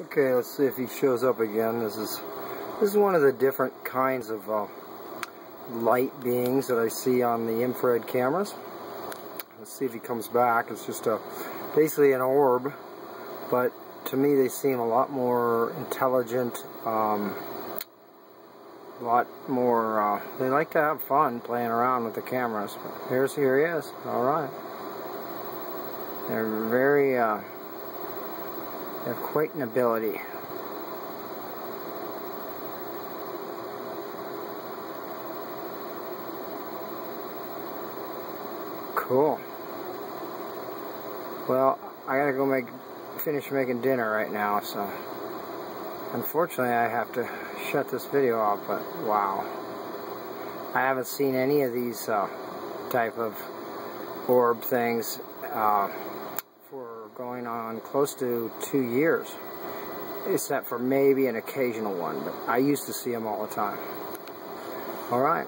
Okay, let's see if he shows up again. This is this is one of the different kinds of uh, light beings that I see on the infrared cameras. Let's see if he comes back. It's just a basically an orb, but to me they seem a lot more intelligent, um, a lot more. Uh, they like to have fun playing around with the cameras. But here's here he is. All right, they're very. Uh, they're quite an ability. Cool. Well, I gotta go make finish making dinner right now, so unfortunately I have to shut this video off, but wow. I haven't seen any of these uh, type of orb things. Uh, going on close to two years, except for maybe an occasional one, but I used to see them all the time. All right.